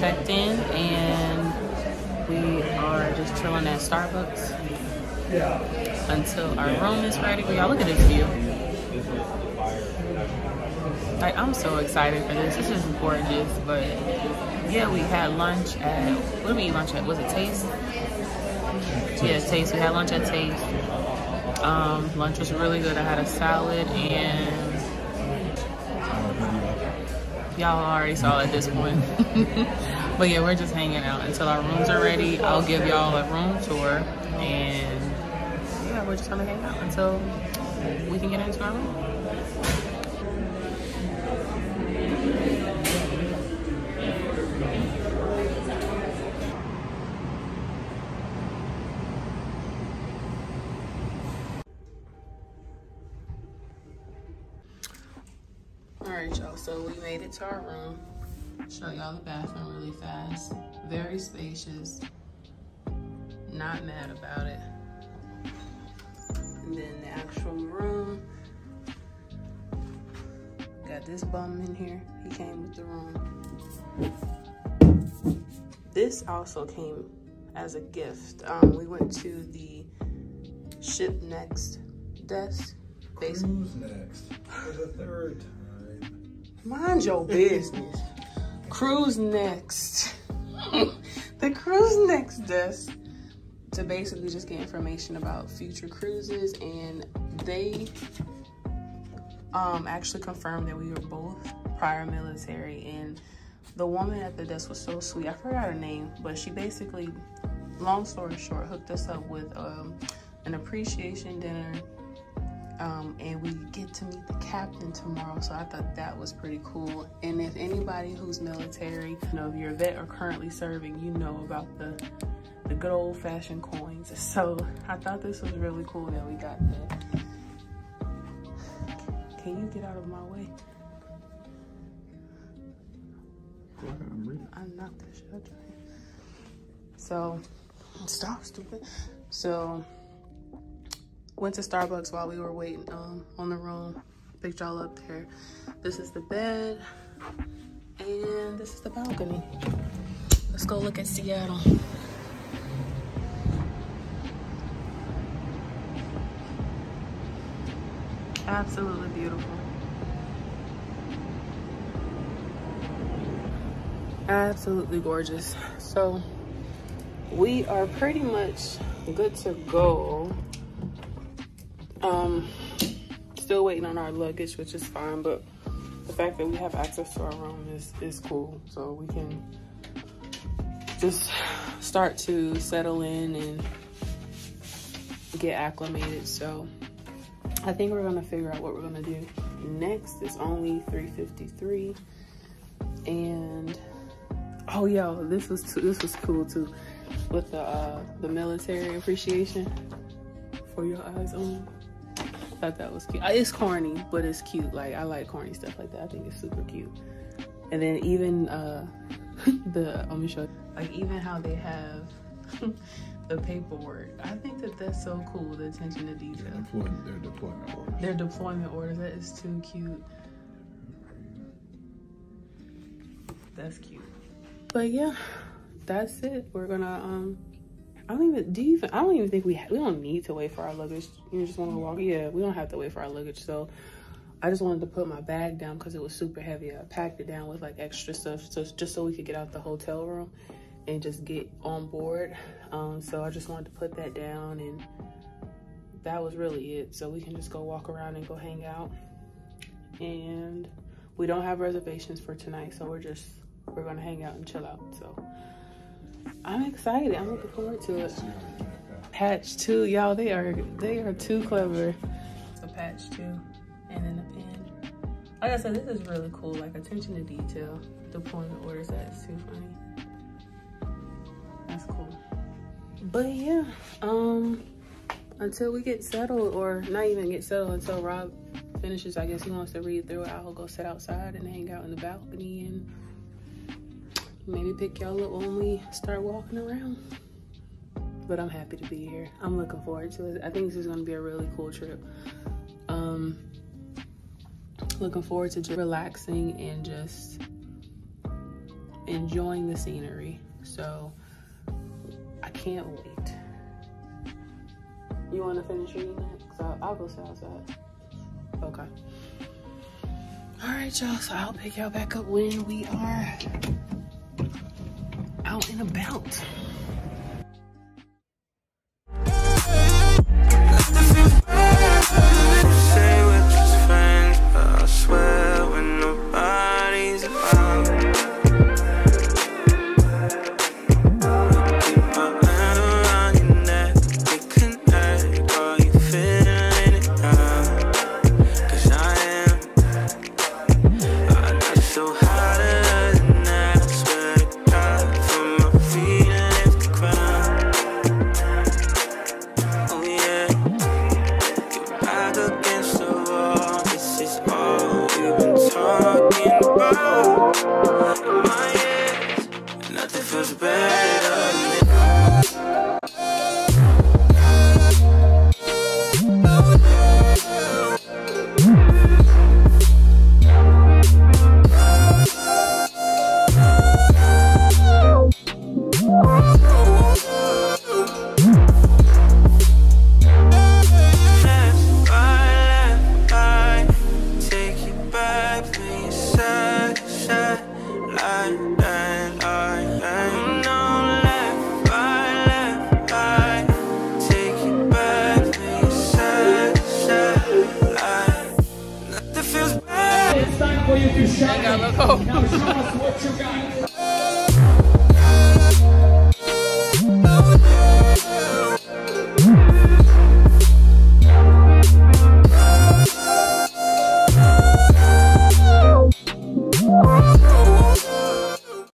checked in and we are just chilling at Starbucks until our room is ready. Y'all look at this view. Like I'm so excited for this. This is gorgeous. But yeah, we had lunch at what did we eat lunch at? Was it Taste? Yeah, Taste. We had lunch at Taste. Um, lunch was really good. I had a salad and y'all already saw at this point. but yeah, we're just hanging out until our rooms are ready. I'll give y'all a room tour and yeah, we're just gonna hang out until we can get into our room. So we made it to our room. Show y'all the bathroom really fast. Very spacious. Not mad about it. And then the actual room. Got this bum in here. He came with the room. This also came as a gift. Um, we went to the ship next desk. Cruise next for the third. Mind your business. cruise next. the cruise next desk to basically just get information about future cruises and they um actually confirmed that we were both prior military and the woman at the desk was so sweet. I forgot her name, but she basically, long story short, hooked us up with um, an appreciation dinner um, and we get to meet the captain tomorrow. So I thought that was pretty cool. And if anybody who's military, you know, if you're a vet or currently serving, you know about the the good old fashioned coins. So I thought this was really cool that we got that. Can you get out of my way? Go ahead, I'm reading. I knocked that shit out. So, stop, stupid. So, went to Starbucks while we were waiting um, on the room. Picked y'all up there. This is the bed, and this is the balcony. Let's go look at Seattle. Absolutely beautiful. absolutely gorgeous so we are pretty much good to go um still waiting on our luggage which is fine but the fact that we have access to our room is is cool. So we can just start to settle in and get acclimated. So i think we're gonna figure out what we're gonna do next. It's only 353 and Oh, yo, this was too, this was cool too, with the uh, the military appreciation for your eyes only. Thought that was cute. Uh, It's corny, but it's cute. Like I like corny stuff like that. I think it's super cute. And then even uh, the let me show you, like even how they have the paperwork. I think that that's so cool. The attention to detail. Their deployment, their deployment orders. Their deployment orders. That is too cute. That's cute. But yeah, that's it. We're gonna um. I don't even. Do you even? I don't even think we ha- we don't need to wait for our luggage. You just want to walk. Yeah, we don't have to wait for our luggage. So, I just wanted to put my bag down because it was super heavy. I packed it down with like extra stuff, so just so we could get out the hotel room and just get on board. Um, so I just wanted to put that down, and that was really it. So we can just go walk around and go hang out. And we don't have reservations for tonight, so we're just we're gonna hang out and chill out. So I'm excited. I'm looking forward to it. Patch two, y'all. They are they are too clever. So patch two, and then the pen. Like I said, this is really cool. Like attention to detail. Deployment orders. That is too funny. That's cool. But yeah, um, until we get settled, or not even get settled until Rob finishes. I guess he wants to read through it. I'll go sit outside and hang out in the balcony and maybe pick y'all up when we start walking around. But I'm happy to be here. I'm looking forward to it. I think this is gonna be a really cool trip. Um, looking forward to just relaxing and just enjoying the scenery. So I can't wait. You want to finish reading that? Cause I'll, I'll go sit outside. Okay. All right, y'all. So I'll pick y'all back up when we are out and about. Say we're for you to shine. gotta go. Now show us what you got.